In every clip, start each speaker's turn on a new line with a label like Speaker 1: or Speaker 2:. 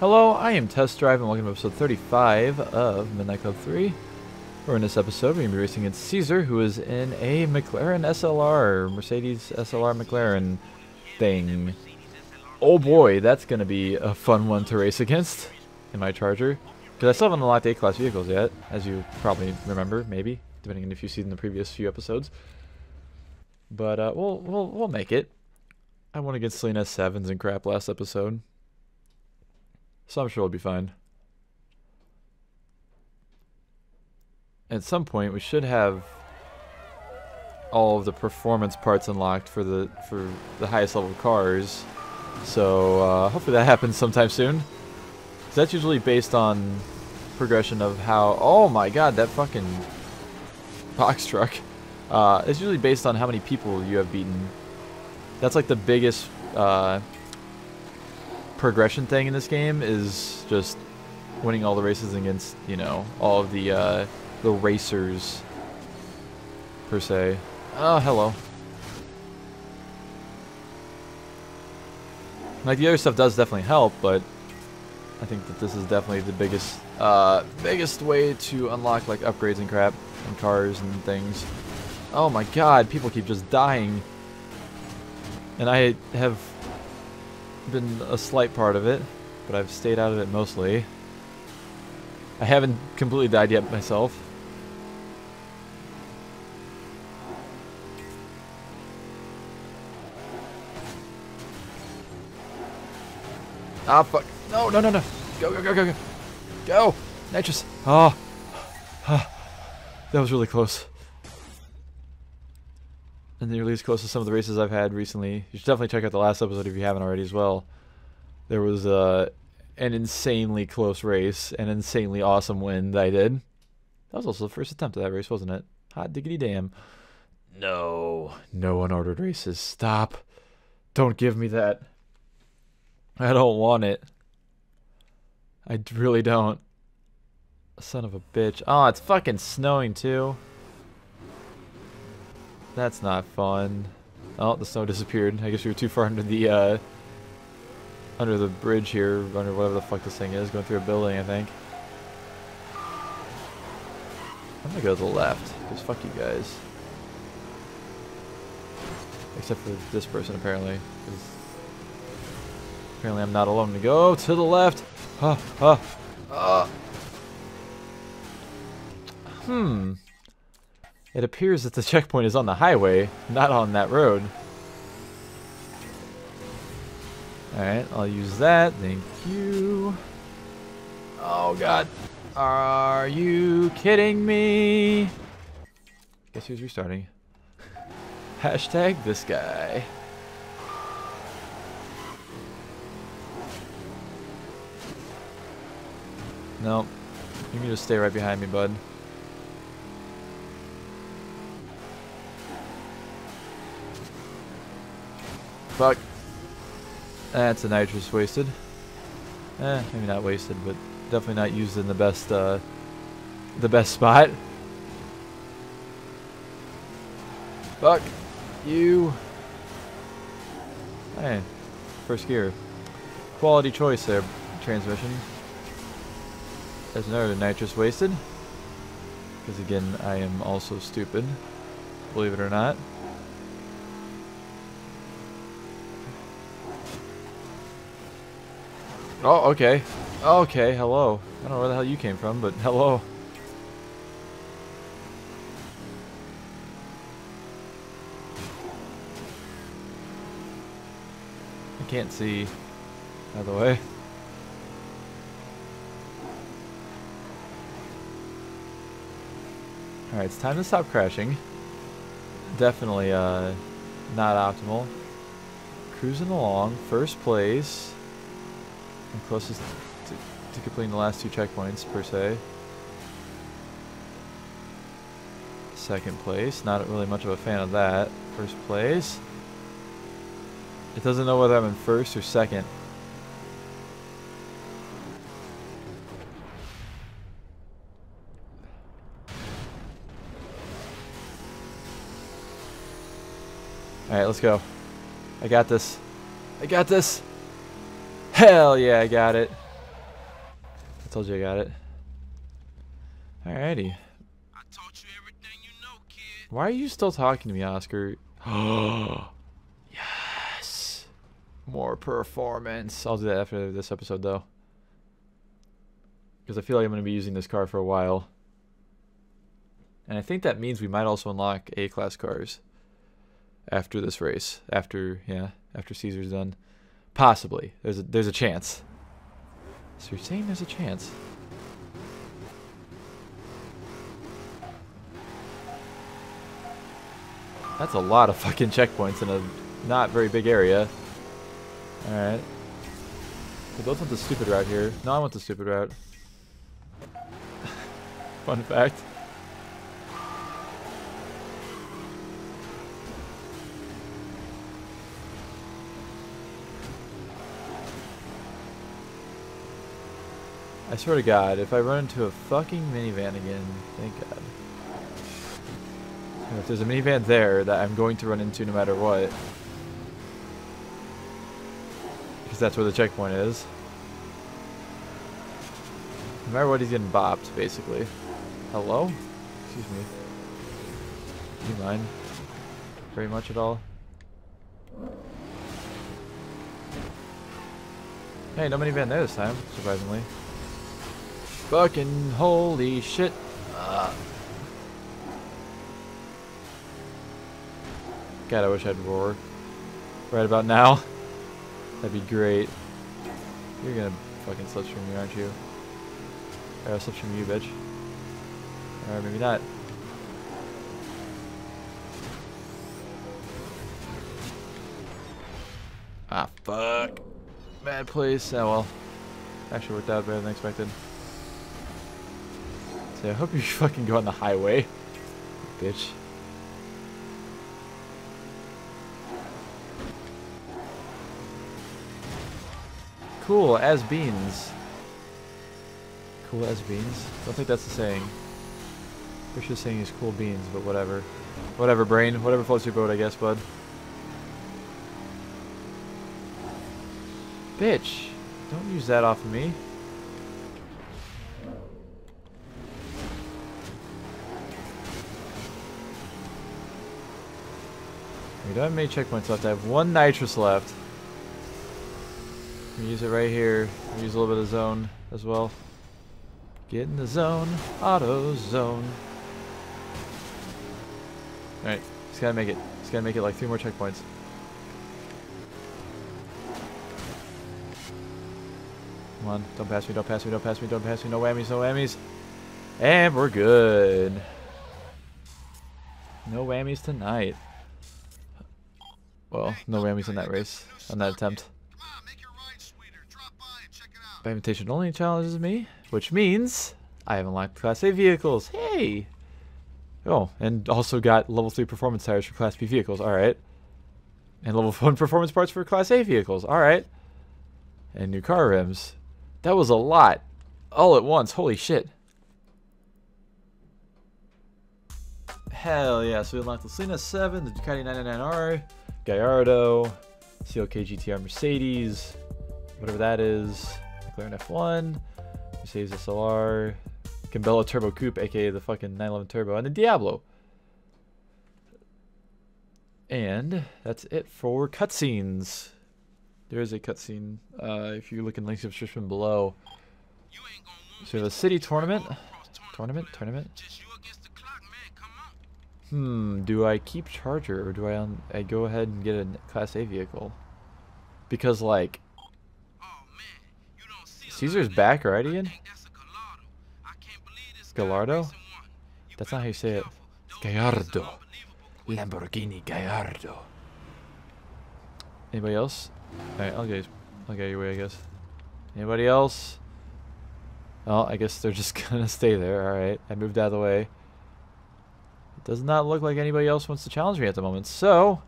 Speaker 1: Hello, I am Test Drive and welcome to episode 35 of Midnight Club 3. We're in this episode, we're going to be racing against Caesar, who is in a McLaren SLR, Mercedes SLR McLaren thing. Oh boy, that's going to be a fun one to race against in my Charger. Because I still haven't unlocked A-Class vehicles yet, as you probably remember, maybe, depending on if you've seen the previous few episodes. But uh, we'll, we'll, we'll make it. I won against Selena Sevens and crap last episode. So I'm sure it'll be fine. At some point, we should have all of the performance parts unlocked for the for the highest level cars. So uh, hopefully that happens sometime soon. That's usually based on progression of how. Oh my god, that fucking box truck. Uh, it's usually based on how many people you have beaten. That's like the biggest uh, progression thing in this game is just winning all the races against, you know, all of the uh, the racers per se. Oh, hello. Like the other stuff does definitely help, but I think that this is definitely the biggest uh, biggest way to unlock like upgrades and crap and cars and things. Oh my god, people keep just dying. And I have been a slight part of it, but I've stayed out of it mostly. I haven't completely died yet myself. Ah, fuck. No, no, no, no. Go, go, go, go, go. Go! Nitrous. Oh. that was really close. Nearly as close to some of the races I've had recently. You should definitely check out the last episode if you haven't already as well. There was uh, an insanely close race, an insanely awesome win that I did. That was also the first attempt at that race, wasn't it? Hot diggity damn. No, no unordered races. Stop. Don't give me that. I don't want it. I really don't. Son of a bitch. Oh, it's fucking snowing too. That's not fun. Oh, the snow disappeared. I guess we were too far under the, uh, under the bridge here, under whatever the fuck this thing is, going through a building, I think. I'm gonna go to the left, because fuck you guys. Except for this person, apparently. Apparently I'm not alone to go to the left. Huh, huh, uh. Hmm. It appears that the checkpoint is on the highway, not on that road. Alright, I'll use that. Thank you. Oh god. Are you kidding me? Guess who's restarting? Hashtag this guy. Nope. You can just stay right behind me, bud. Fuck. That's a nitrous wasted. Eh, maybe not wasted, but definitely not used in the best, uh, the best spot. Fuck. You. Hey. First gear. Quality choice there, transmission. There's another nitrous wasted. Because again, I am also stupid. Believe it or not. Oh, okay. Okay, hello. I don't know where the hell you came from, but hello. I can't see, by the way. Alright, it's time to stop crashing. Definitely uh, not optimal. Cruising along, first place. Closest to, to completing the last two checkpoints, per se. Second place, not really much of a fan of that. First place. It doesn't know whether I'm in first or second. Alright, let's go. I got this. I got this. Hell yeah, I got it. I told you I got it. Alrighty.
Speaker 2: I taught you everything you know, kid.
Speaker 1: Why are you still talking to me, Oscar? yes. More performance. I'll do that after this episode, though. Because I feel like I'm going to be using this car for a while. And I think that means we might also unlock A-class cars after this race. After, yeah, after Caesar's done. Possibly. There's a, there's a chance. So you're saying there's a chance? That's a lot of fucking checkpoints in a not very big area. Alright. We both want the stupid route here. No, I want the stupid route. Fun fact. I swear to God, if I run into a fucking minivan again, thank God. If there's a minivan there that I'm going to run into no matter what. Because that's where the checkpoint is. No matter what, he's getting bopped, basically. Hello? Excuse me. Do you mind? Very much at all? Hey, no minivan there this time, surprisingly. Fucking holy shit. Uh. God, I wish I'd roar. Right about now. That'd be great. You're gonna fucking slipstream me, aren't you? Or I'll slipstream you, bitch. Or maybe not. Ah, fuck. Bad place. Oh well. Actually worked out better than expected. So I hope you fucking go on the highway. Bitch. Cool as beans. Cool as beans? Don't think that's the saying. Pretty sure the saying is cool beans, but whatever. Whatever, brain. Whatever floats your boat, I guess, bud. Bitch. Don't use that off of me. We don't have many checkpoints left. I have one nitrous left. use it right here. use a little bit of zone as well. Get in the zone. Auto zone. Alright. Just gotta make it. Just gotta make it like three more checkpoints. Come on. Don't pass me. Don't pass me. Don't pass me. Don't pass me. No whammies. No whammies. And we're good. No whammies tonight. Well, no whammies in that race, on that attempt. By invitation only challenges me, which means I haven't unlocked Class A vehicles. Hey! Oh, and also got level 3 performance tires for Class B vehicles. Alright. And level 1 performance parts for Class A vehicles. Alright. And new car rims. That was a lot. All at once. Holy shit. Hell yeah. So we unlocked the Sena 7, the Ducati 999R, Gallardo, CLK GTR Mercedes, whatever that is, McLaren F1, Mercedes SLR, Gambella Turbo Coupe, aka the fucking 911 Turbo, and the Diablo. And that's it for cutscenes. There is a cutscene uh, if you look in links description below. So we have a city tournament. Tournament? Tournament? Hmm, do I keep Charger or do I um, I go ahead and get a Class A vehicle? Because, like, Caesar's back already in? Gallardo? That's not how you say it. Gallardo. Lamborghini Gallardo. Anybody else? Alright, I'll get, I'll get your way, I guess. Anybody else? Oh, I guess they're just gonna stay there. Alright, I moved out of the way. Does not look like anybody else wants to challenge me at the moment. So,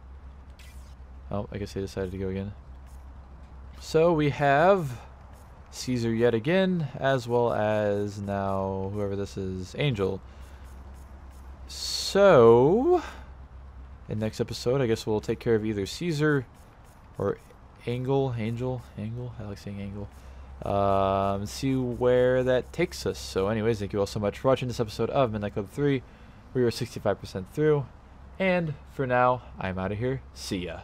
Speaker 1: oh, I guess they decided to go again. So we have Caesar yet again, as well as now whoever this is, Angel. So, in next episode, I guess we'll take care of either Caesar or Angle, Angel, Angle. I like saying Angle. um, see where that takes us. So, anyways, thank you all so much for watching this episode of Midnight Club 3. We were 65% through. And for now, I'm out of here. See ya.